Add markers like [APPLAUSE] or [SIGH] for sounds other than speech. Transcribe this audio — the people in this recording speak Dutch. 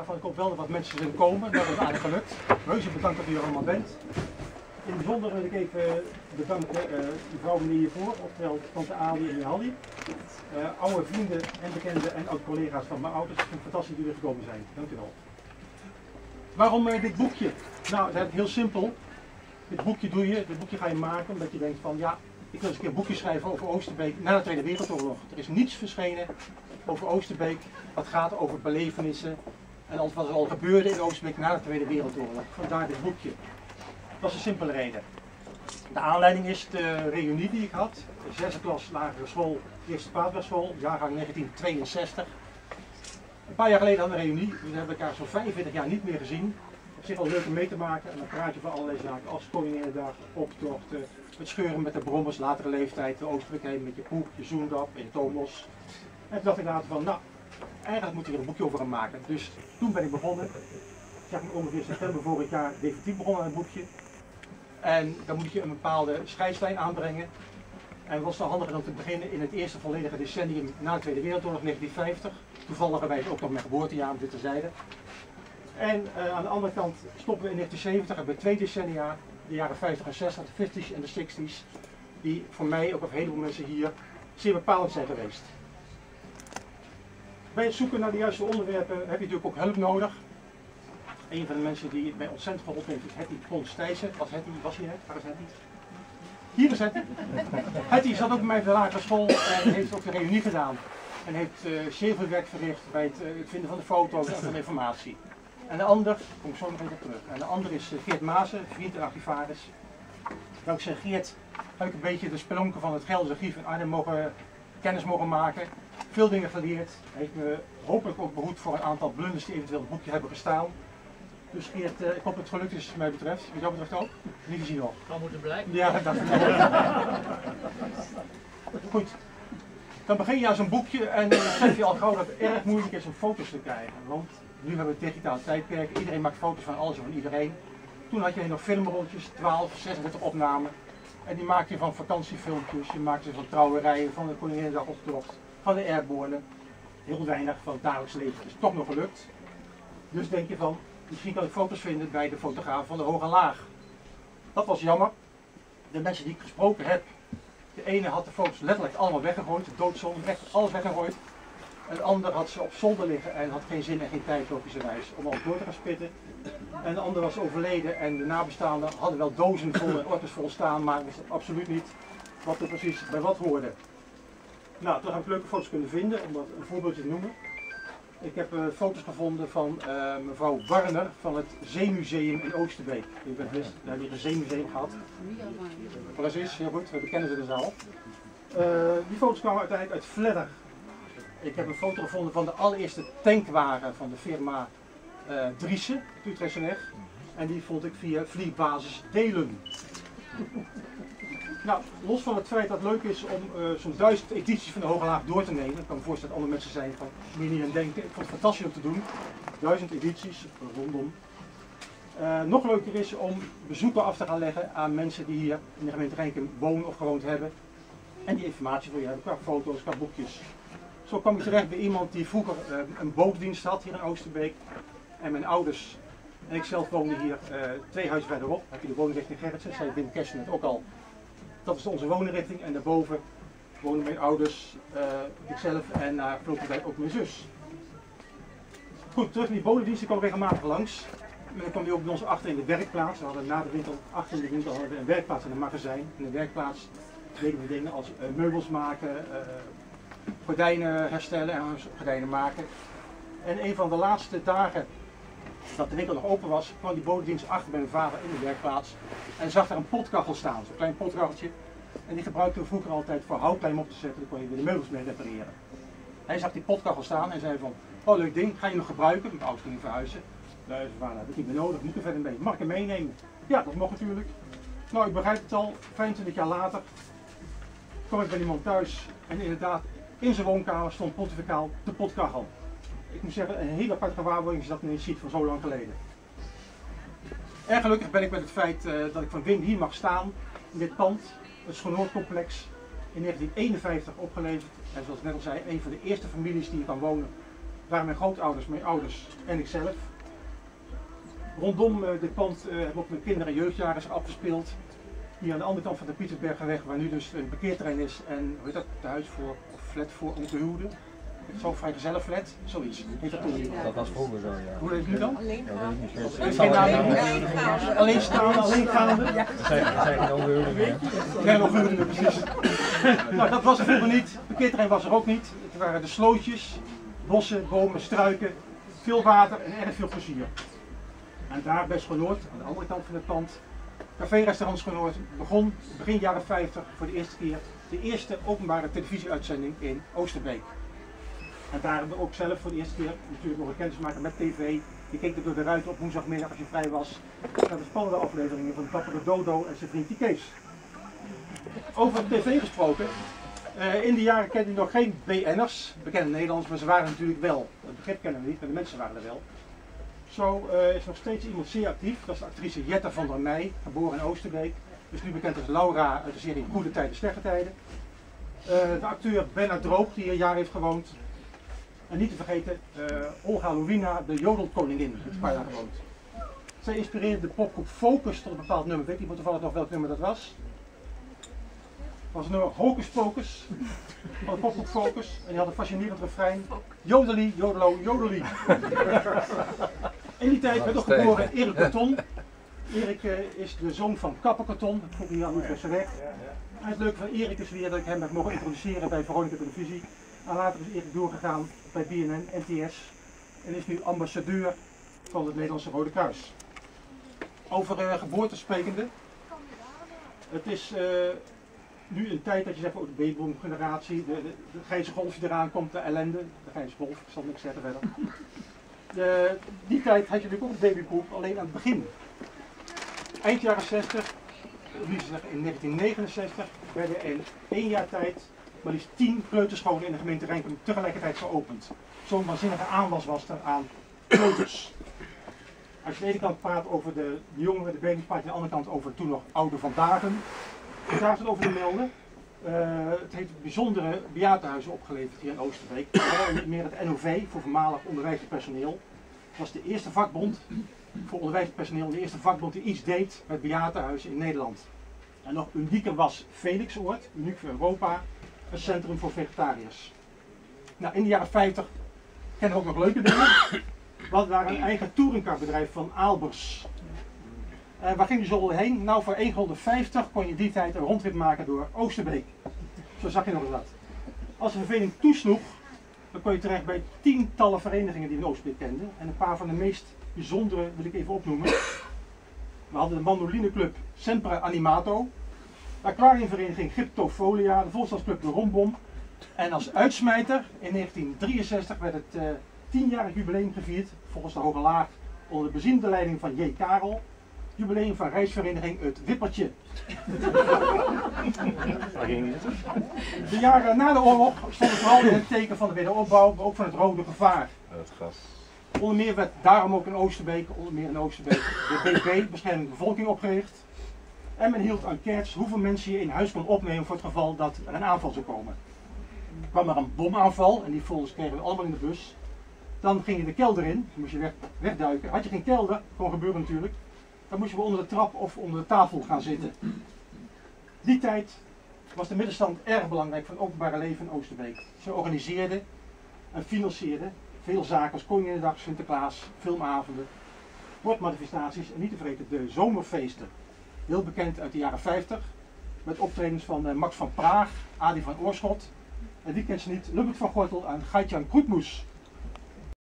Ik hoop wel dat wat mensen zullen komen, dat is aardig gelukt. Reuze bedankt dat u er allemaal bent. In bijzonder wil ik even bedanken uh, mevrouw meneer hiervoor, oftewel tante Ali en Halli. Uh, oude vrienden en bekenden en oud-collega's van mijn ouders. Vind fantastisch dat jullie gekomen zijn. Dank u wel. Waarom uh, dit boekje? Nou, het is heel simpel. Dit boekje doe je, dit boekje ga je maken omdat je denkt van ja, ik wil eens een keer een boekje schrijven over Oosterbeek na de Tweede Wereldoorlog. Er is niets verschenen over Oosterbeek wat gaat over belevenissen en wat er al gebeurde in Oosterbeek na de Tweede Wereldoorlog. Vandaar dit boekje. Dat is een simpele reden. De aanleiding is de reunie die ik had. De zesde klas lagere school, eerste paardwaarschool, jaargang 1962. Een paar jaar geleden hadden we een reunie. We hebben elkaar zo'n 45 jaar niet meer gezien. Op zich wel leuk om mee te maken. En dan praat je van allerlei zaken als Koninginnedag, optochten, het scheuren met de brommers, latere leeftijd, de Oosterbeek heen met je poep, je zoendap en je tomos. En toen dacht ik later van, nou, eigenlijk moet ik er een boekje over gaan maken. Dus toen ben ik begonnen. Zeg maar ongeveer september vorig jaar definitief begonnen aan het boekje. En dan moet je een bepaalde scheidslijn aanbrengen. En was wel handig om te beginnen in het eerste volledige decennium na de Tweede Wereldoorlog, 1950. Toevalligerwijs ook nog mijn geboortejaar, dit terzijde. En uh, aan de andere kant stoppen we in 1970, hebben we twee decennia, de jaren 50 en 60, de 50s en de 60s, die voor mij, ook of een heleboel mensen hier, zeer bepalend zijn geweest. Bij het zoeken naar de juiste onderwerpen heb je natuurlijk ook hulp nodig. Een van de mensen die mij ontzettend geholpen heeft is Hetty Pons Thijssen. Was Hetty, was hij net? Waar is Hetty? Hier is Hetty. [LAUGHS] Hetty zat ook bij mij op de lagere school en heeft ook de reunie gedaan. En heeft uh, zeer veel werk verricht bij het, uh, het, vinden van de foto's en van de informatie. En de ander, kom ik zo nog even terug. En de ander is uh, Geert Maassen, vriend en archivaris. Dankzij Geert heb ik een beetje de spelonken van het Gelderse archief in Arnhem mogen, kennis mogen maken veel dingen geleerd. Hij heeft me hopelijk ook behoed voor een aantal blunders die eventueel in het boekje hebben gestaan. Dus Geert, uh, ik hoop dat het gelukt is wat mij betreft. Wat jou betreft ook? Niet gezien nog. Kan moeten blijken. Ja, dat Goed. Dan begin je aan zo'n boekje en dan besef je al gauw dat het erg moeilijk is om foto's te krijgen. Want nu hebben we het digitaal tijdperk. Iedereen maakt foto's van alles en van iedereen. Toen had je nog filmrolletjes, 12, 36 opnamen. En die maak je van vakantiefilmpjes, je maakt ze van trouwerijen, van de Koninginnedag optocht van de airborne. Heel weinig van het dagelijks leven is toch nog gelukt. Dus denk je van, misschien kan ik foto's vinden bij de fotograaf van de Hoge Laag. Dat was jammer. De mensen die ik gesproken heb, de ene had de foto's letterlijk allemaal weggegooid, doodzonde, weg, alles weggegooid. Een ander had ze op zolder liggen en had geen zin en geen tijd logischerwijs om alles door te gaan spitten. En de ander was overleden en de nabestaanden hadden wel dozen vol en orders vol staan, maar wisten absoluut niet wat er precies bij wat hoorde. Nou, toen heb ik leuke foto's kunnen vinden, om dat een voorbeeldje te noemen. Ik heb uh, foto's gevonden van uh, mevrouw Warner van het Zeemuseum in Oosterbeek. Je bent best, daar hebben hier een zeemuseum gehad. Precies, heel goed, we bekennen ze dus al. Uh, die foto's kwamen uiteindelijk uit Vledder. Ik heb een foto gevonden van de allereerste tankwagen van de firma Driessen, Utrechtse En die vond ik via Vliegbasis Delen. Nou, los van het feit dat het leuk is om uh, zo'n duizend edities van de Hoge Laag door te nemen. Ik kan me voorstellen dat andere mensen zijn van, moet je niet aan denken. Ik vond het fantastisch om te doen. Duizend edities rondom. Uh, nog leuker is om bezoeken af te gaan leggen aan mensen die hier in de gemeente Rijnken wonen of gewoond hebben. En die informatie voor je hebben, qua foto's, qua boekjes. Zo kwam ik terecht bij iemand die vroeger uh, een bootdienst had hier in Oosterbeek. En mijn ouders en ik zelf woonde hier twee huizen verderop. Heb je de woningrichting Gerritsen, zei Wim Kersen net ook al. Dat is onze woningrichting en daarboven wonen mijn ouders, uh, ikzelf en na uh, tijd ook mijn zus. Goed, terug in die bodemdienst, ik kwam regelmatig langs. En dan kwam die ook bij ons achter in de werkplaats. We hadden na de winkel, achter in de winkel hadden een werkplaats en een magazijn. In de werkplaats deden we dingen als uh, meubels maken, gordijnen herstellen en gordijnen maken. En een van de laatste dagen dat de winkel nog open was, kwam die bodemdienst achter bij mijn vader in de werkplaats en zag daar een potkachel staan, zo'n klein potkacheltje. En die gebruikten we vroeger altijd voor houtlijm op te zetten, dan kon je weer de meubels mee repareren. Hij zag die potkachel staan en zei van, oh leuk ding, ga je nog gebruiken? Mijn ouders gingen verhuizen. Nee, zijn vader niet meer nodig, moet er verder mee. Mag ik hem meenemen? Ja, dat mocht natuurlijk. Nou, ik begrijp het al, 25 jaar later kwam ik bij iemand thuis en inderdaad, in zijn woonkamer stond pontificaal de potkachel ik moet zeggen, een hele aparte gewaarwording je dat ineens ziet van zo lang geleden. Erg gelukkig ben ik met het feit uh, dat ik van Wim hier mag staan, in dit pand, het Schoonhoordcomplex, in 1951 opgeleverd. En zoals ik net al zei, een van de eerste families die hier kan wonen. waren mijn grootouders, mijn ouders en ikzelf. Rondom uh, dit pand uh, ook mijn kinderen en jeugdjaren afgespeeld. Hier aan de andere kant van de Pietersbergenweg, waar nu dus een parkeerterrein is en hoe heet dat, de huis voor, of flat voor ongehuwden. Zo vrij zoiets. Heet dat toen Dat was vroeger zo, ja. Hoe heet het nu dan? Alleen gaan. Alleen staan, alleen gaande. Dat zijn geen ongehuwden Geen ongehuwden, precies. nou, dat was er vroeger niet. De parkeerterrein was er ook niet. Het waren de slootjes, bossen, bomen, struiken, veel water en erg veel plezier. En daar bij Schonoord, aan de andere kant van het pand, Café-restaurant Schonoord begon begin jaren 50 voor de eerste keer de eerste openbare televisieuitzending in Oosterbeek. En daar hebben we ook zelf voor de eerste keer natuurlijk nog een kennis maken met tv. Je keek er door de ruiten op woensdagmiddag als je vrij was. naar de spannende afleveringen van Dappere Dodo en zijn vriend Kees. Over tv gesproken. Uh, in die jaren kende je nog geen BN'ers, bekende Nederlands, maar ze waren natuurlijk wel. Het begrip kennen we niet, maar de mensen waren er wel. Zo uh, is nog steeds iemand zeer actief, dat is de actrice Jette van der Meij, geboren in Oosterbeek. Is nu bekend als Laura uit de serie Goede Tijden, Slechte Tijden. Uh, de acteur Bernard Droog, die hier een jaar heeft gewoond. En niet te vergeten, uh, Olga Louwina, de jodelkoningin, die een paar jaar gewoond. Zij inspireerde de popgroep Focus tot een bepaald nummer. Weet iemand toevallig nog welk nummer dat was? was het nummer Hocus Pocus van de popgroep Focus. En die had een fascinerend refrein. Jodeli, jodelo, jodeli. In die tijd werd ook geboren Erik Karton. Erik uh, is de zoon van Kapper Karton, dat vroeg hier aan Utrechtse En het leuke van Erik is weer dat ik hem heb mogen introduceren bij Veronica Televisie. En later is Erik doorgegaan bij BNN, NTS en is nu ambassadeur van het Nederlandse Rode Kruis. Over uh, geboorte sprekende. Het is uh, nu een tijd dat je zegt, oh, de babyboom generatie, de, de, de Gijze golf die eraan komt, de ellende, de Gijze golf, ik zal niks zeggen verder. [LAUGHS] De, die tijd had je natuurlijk ook een babyboom, alleen aan het begin. Eind jaren 60, wie zeggen, in 1969 werden in één jaar tijd maar liefst tien kleuterscholen in de gemeente Rijnkum tegelijkertijd geopend. Zo'n waanzinnige aanwas was er aan kleuters. Als je aan de ene kant praat over de, jongeren, de baby's, praat je aan de andere kant over toen nog oude vandaag. Daar is het over te melden. Uh, het heeft bijzondere bejaardenhuizen opgeleverd hier in Oosterbeek. Meer het NOV voor voormalig onderwijspersoneel. Dat was de eerste vakbond voor onderwijspersoneel, de eerste vakbond die iets deed met bejaardenhuizen in Nederland. En nog unieker was Felixoord, uniek voor Europa, een centrum voor vegetariërs. Nou, in de jaren 50 kennen we ook nog leuke dingen. We waren een eigen touringcarbedrijf van Aalbers. Uh, waar ging je zo heen? Nou, voor 1,50 kon je die tijd een rondrit maken door Oosterbeek. Zo zag je nog eens wat. Als de verveling toesloeg, dan kon je terecht bij tientallen verenigingen die Oosterbeek kenden. En een paar van de meest bijzondere wil ik even opnoemen. We hadden de mandolineclub Sempre Animato. Aquariumvereniging Gyptofolia, de volksdansclub De Rombom. En als uitsmijter in 1963 werd het uh, tienjarig jubileum gevierd, volgens de Hoge Laag, onder de beziende leiding van J. Karel jubileum van reisvereniging Het Wippertje. [LAUGHS] De jaren na de oorlog stonden vooral in het teken van de wederopbouw, maar ook van het rode gevaar. Onder meer werd daarom ook in Oosterbeek, onder meer in Oosterbeek, de BP, bescherming bevolking, opgericht. En men hield enquêtes hoeveel mensen je in huis kon opnemen voor het geval dat er een aanval zou komen. Er kwam er een bomaanval en die folders kregen we allemaal in de bus. Dan ging je de kelder in, dan moest je weg, wegduiken. Had je geen kelder, kon gebeuren natuurlijk, dan moest je wel onder de trap of onder de tafel gaan zitten. Die tijd was de middenstand erg belangrijk voor het openbare leven in Oosterbeek. Ze organiseerden en financierden veel zaken als Koninginnedag, Sinterklaas, filmavonden, sportmanifestaties en niet te vergeten de zomerfeesten. Heel bekend uit de jaren 50 met optredens van uh, Max van Praag, Adi van Oorschot en wie kent ze niet, Lubert van Gortel en Gaitjan Kroetmoes.